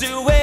to it.